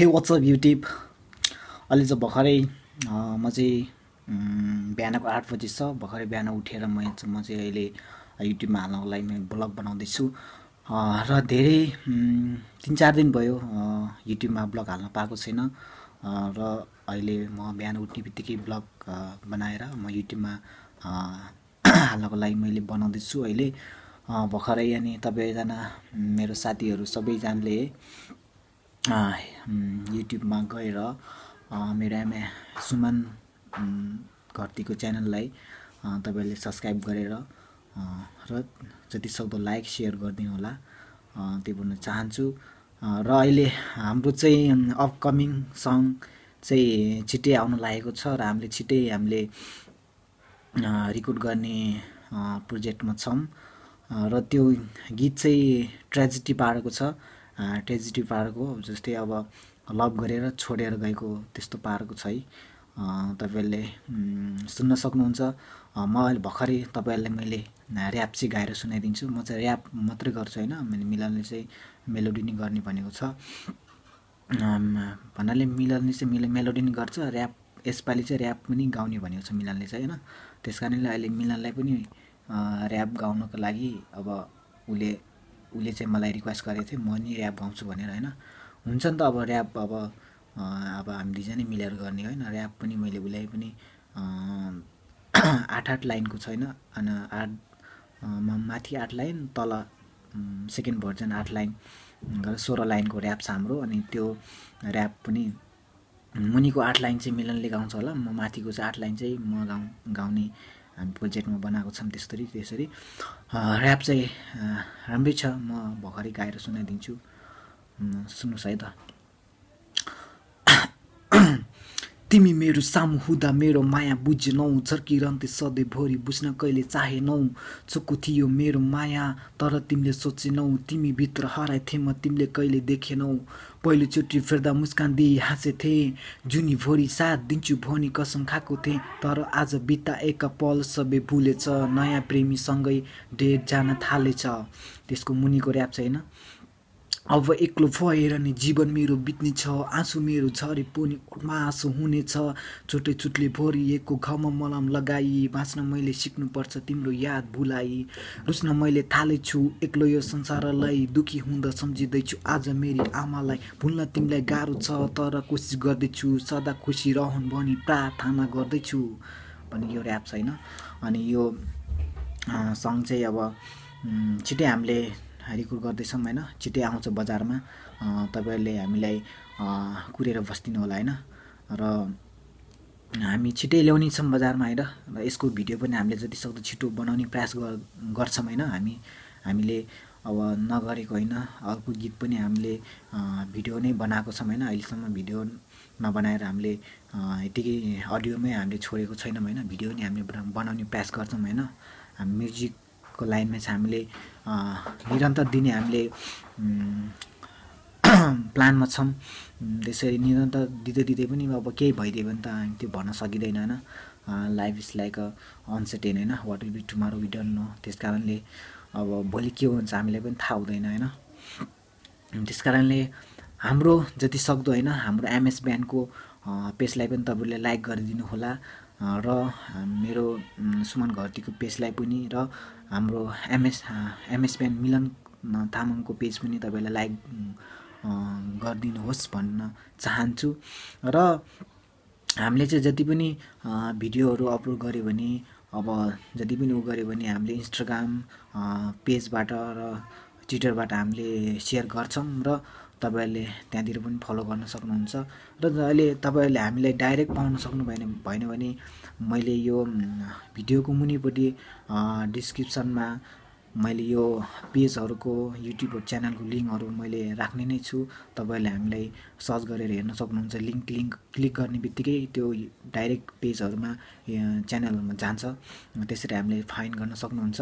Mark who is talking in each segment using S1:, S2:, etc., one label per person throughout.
S1: हे WhatsApp YouTube अहिले चाहिँ भर्खरै म चाहिँ बिहानको आठ बजी छ। भर्खरै बिहान उठेर म चाहिँ अहिले युट्युबमा हाल्नको लागि म ब्लग बनाउँदैछु। र धेरै तिन चार दिन भयो युट्युबमा ब्लग हाल्न पाएको छैन। र अहिले म बिहान उठ्ने बित्तिकै ब्लग बनाएर म युट्युबमा हाल्नको लागि मैले बनाउँदैछु। अहिले भर्खरै अनि तपाईँजना मेरो साथीहरू सबैजनाले युट्युबमा गएर मेरो एमए सुमन घरतीको च्यानललाई तपाईँहरूले सब्सक्राइब गरेर र जतिसक्दो लाइक सेयर गरिदिनु होला। त्यो भन्न चाहन्छु। र अहिले हाम्रो चाहिँ अपकमिङ सङ चाहिँ छिट्टै आउन लागेको छ र हामीले छिट्टै हामीले रिकर्ड गर्ने प्रोजेक्टमा छौँ। र त्यो गीत चाहिँ ट्रेजेडी पारेको छ। ट्रेजेडी पारेको जस्तै अब लभ गरेर छोडेर गएको त्यस्तो पारेको छ है। तपाईँहरूले सुन्न सक्नुहुन्छ। म अहिले भर्खरै तपाईँहरूलाई मैले ऱ्याप चाहिँ गाएर सुनाइदिन्छु। म चाहिँ ऱ्याप मात्रै गर्छु होइन। मैले मिलनले चाहिँ मेलोडी नै गर्ने भनेको छ। भन्नाले मिलनले चाहिँ मिल मेलोडी नै गर्छ। ऱ्याप यसपालि चाहिँ ऱ्याप पनि गाउने भनेको छ मिलनले चाहिँ होइन। त्यस कारणले अहिले मिलनलाई पनि ऱ्याप गाउनको लागि अब उसले उसले चाहिँ मलाई रिक्वेस्ट गरेको थियो म नि ऱ्याप गाउँछु भनेर होइन? हुन्छ नि त अब ऱ्याप अब अब हामी दुईजनै मिलेर गर्ने होइन? ऱ्याप पनि मैले उसलाई पनि आठ आठ लाइनको छैन अनि आठ माथि आठ लाइन तल सेकेन्ड भर्जन आठ लाइन सोह्र लाइनको ऱ्याप छ हाम्रो अनि त्यो ऱ्याप पनि मुनिको आठ लाइन चाहिँ मिलनले गाउँछ होला। म माथिको चाहिँ आठ लाइन चाहिँ म गाउँ गाउने हामी प्रोजेक्टमा बनाएको छौँ त्यसरी अँ, ऱ्याप चाहिँ राम्रै छ। म भर्खरै गाएर सुनाइदिन्छु। सुन्नुहोस् है त। तिमी मेरो सामु हुँदा मेरो माया बुझेनौ। झर्किरहन्थे सधैँभरि बुझ्न कहिले चाहेनौ। चोखो थियो मेरो माया तर तिमीले सोचेनौ तिमी भित्र हराएथे म तिमीले कहिले देखेनौ। पहिलोचोटि फेर्दा मुस्कान दिई हाँसेथे जुनीभरि साथ दिन्छु भनी कसम खाएको थिएँ तर आज बिताएका पल सबै भुलेछ नयाँ प्रेमीसँगै डेट जान थालेछ। त्यसको मुनिको ऱ्याप छ होइन अब एक्लो भएर नि जीवन मेरो बित्ने छ आँसु मेरो झरे पनि ओठमा आँसु हुनेछ चोटै चुटले भरिएको घाउमा मलम लगाई बाँच्न मैले सिक्नुपर्छ तिम्रो याद भुलाई। रुच्न मैले थालेछु एक्लो यो संसारलाई दुखी हुँदा सम्झिँदैछु आज मेरी आमालाई। भुल्न तिमीलाई गाह्रो छ तर कोसिस गर्दैछु सदा खुसी रहन् भनी प्रार्थना गर्दैछु। भन्ने यो ऱ्याप छैन। अनि यो सङ चाहिँ अब छिट्टै हामीले रिकर्ड गर्दैछौँ होइन? छिट्टै आउँछ बजारमा तपाईँहरूले हामीलाई कुरेर बस्दिनु होला होइन? र हामी छिट्टै ल्याउने छौँ बजारमा होइन? र यसको भिडियो पनि हामीले जति सक्दो छिटो बनाउने प्रयास गर- गर्छौँ होइन? हामी हामीले अब नगरेको होइन? अर्को गीत पनि हामीले भिडियो नै बनाएको छौँ होइन? अहिलेसम्म भिडियो नबनाएर हामीले यतिकै अडियोमै हामीले छोडेको छैनौँ होइन? भिडियो नि हामीले बना- बनाउने प्रयास गर्छौँ होइन? हामी म्युजिकको लाइनमा चाहिँ हामीले निरन्तर दिने हामीले प्लानमा छौँ। त्यसरी निरन्तर दिँदै दिँदै पनि अब केही भइदियो भने त हामी त्यो भन्न सकिँदैन होइन। Life is like a uncertain होइन। What will be tomorrow we don't know त्यस कारणले अब भोलि के हुन्छ हामीलाई पनि थाहा हुँदैन होइन। त्यस कारणले हाम्रो जति सक्दो होइन हाम्रो एमएस ब्यान्डको पेजलाई पनि तपाईँले लाइक गरिदिनु होला र मेरो सुमन घरतीको पेजलाई पनि र हाम्रो एमएस एमएस ब्यान्ड मिलन तामाङको पेज पनि तपाईँलाई लाइक गरिदिनुहोस् भन्न चाहन्छु। र हामीले चाहिँ जति पनि भिडियोहरू अपलोड गऱ्यो भने अब जति पनि उ गऱ्यो भने हामीले इन्स्टाग्राम पेजबाट र ट्विटरबाट हामीले सेयर गर्छौँ र तपाईँहरूले त्यहाँतिर पनि फलो गर्न सक्नुहुन्छ र अहिले तपाईँहरूले हामीलाई डाइरेक्ट पाउन सक्नु भएन भएन भने मैले यो भिडियोको मुनिपट्टि डिस्क्रिप्सनमा मैले यो पेजहरूको युट्युब च्यानलको लिङ्कहरू मैले राख्ने नै छु। तपाईँहरूले हामीलाई सर्च गरेर हेर्न सक्नुहुन्छ। लिङ्क लिङ्क क्लिक गर्ने बित्तिकै त्यो डाइरेक्ट पेजहरूमा च्यानलहरूमा जान्छ। त्यसरी हामीले फाइन गर्न सक्नुहुन्छ।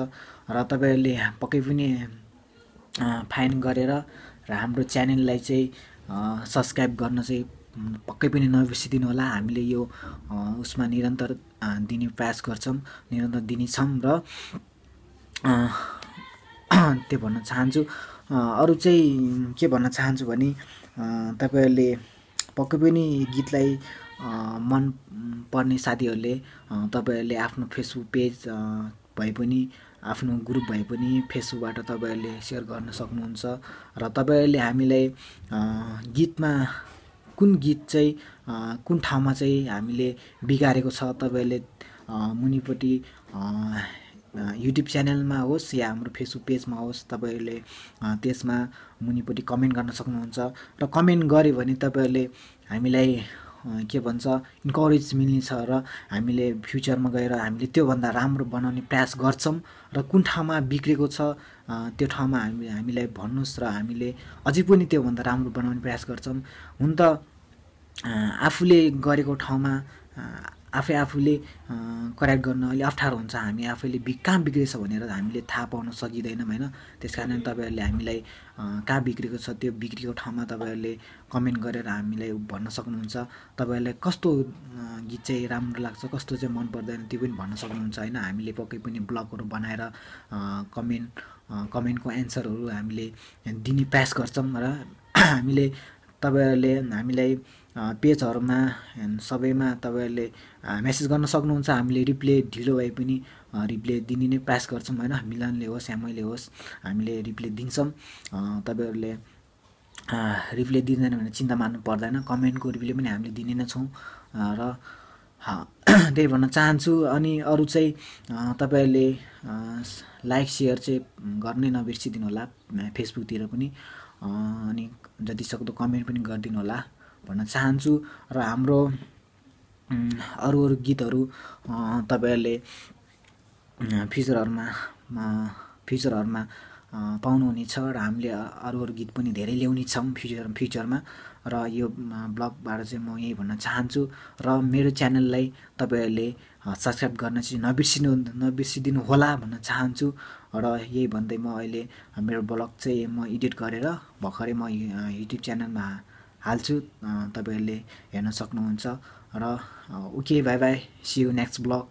S1: र तपाईँहरूले पक्कै पनि फाइन गरेर र हाम्रो च्यानललाई चाहिँ सब्सक्राइब गर्न चाहिँ पक्कै पनि नबिर्सिदिनु होला। हामीले यो उसमा निरन्तर दिने प्रयास गर्छौँ निरन्तर दिनेछौँ र त्यो भन्न चाहन्छु। अरू चाहिँ के भन्न चाहन्छु भने तपाईँहरूले पक्कै पनि गीतलाई मन पर्ने साथीहरूले तपाईँहरूले आफ्नो फेसबुक पेज भए पनि आफ्नो ग्रुप भए पनि फेसबुकबाट तपाईँहरूले सेयर गर्न सक्नुहुन्छ र तपाईँहरूले हामीलाई गीतमा कुन गीत चाहिँ कुन ठाउँमा चाहिँ हामीले बिगारेको छ तपाईँहरूले मुनिपट्टि युट्युब च्यानलमा होस् या हाम्रो फेसबुक पेजमा होस् तपाईँहरूले त्यसमा मुनिपट्टि कमेन्ट गर्न सक्नुहुन्छ र कमेन्ट गऱ्यो भने तपाईँहरूले हामीलाई के भन्छ इन्करेज मिल्नेछ र हामीले फ्युचरमा गएर हामीले त्योभन्दा राम्रो बनाउने प्रयास गर्छौँ र कुन ठाउँमा बिग्रेको छ त्यो ठाउँमा हामी हामीलाई भन्नुहोस् र हामीले अझै पनि त्योभन्दा राम्रो बनाउने प्रयास गर्छौँ। हुन त आफूले गरेको ठाउँमा आफै आफूले करेक्ट गर्न अलि अप्ठ्यारो हुन्छ। हामी आफैले बि कहाँ बिग्रेछ भनेर हामीले थाहा पाउन सकिँदैनौँ होइन। त्यस कारण तपाईँहरूले हामीलाई कहाँ बिग्रेको छ त्यो बिग्रेको ठाउँमा तपाईँहरूले कमेन्ट गरेर हामीलाई भन्न सक्नुहुन्छ। तपाईँहरूलाई कस्तो गीत चाहिँ राम्रो लाग्छ कस्तो चाहिँ मन पर्दैन त्यो पनि भन्न सक्नुहुन्छ होइन। हामीले पक्कै पनि ब्लगहरू बनाएर कमेन्ट कमेन्टको एन्सरहरू हामीले दिने प्रयास गर्छौँ र हामीले तपाईँहरूले हामीलाई पेजहरूमा सबैमा तपाईँहरूले मेसेज गर्न सक्नुहुन्छ। हामीले रिप्ले ढिलो भए पनि रिप्ले दिने नै प्रयास गर्छौँ होइन? मिलनले होस् या मैले होस् हामीले रिप्ले दिन्छौँ। तपाईँहरूले रिप्ले दिँदैन भने चिन्ता मान्नु पर्दैन। कमेन्टको रिप्ले पनि हामीले दिने नै छौँ। र त्यही भन्न चाहन्छु। अनि अरू चाहिँ तपाईँहरूले लाइक सेयर चाहिँ गर्नै नबिर्सिदिनु होला फेसबुकतिर पनि। अनि जति सक्दो कमेन्ट पनि गरिदिनु होला भन्न चाहन्छु। र हाम्रो अरू अरू गीतहरू तपाईँहरूले फ्युचरहरूमा फ्युचरहरूमा पाउनुहुनेछ र हामीले अरू अरू गीत पनि धेरै ल्याउने छौँ फ्युचर फ्युचरमा। र यो ब्लगबाट चाहिँ म यही भन्न चाहन्छु र मेरो च्यानललाई तपाईँहरूले सब्सक्राइब गर्न चाहिँ नबिर्सिनु नबिर्सिदिनु होला भन्न चाहन्छु। र यही भन्दै म अहिले मेरो ब्लग चाहिँ म एडिट गरेर भर्खरै म युट्युब च्यानलमा हाल्छु। तपाईँहरूले हेर्न सक्नुहुन्छ। र okay bye bye. See you next blog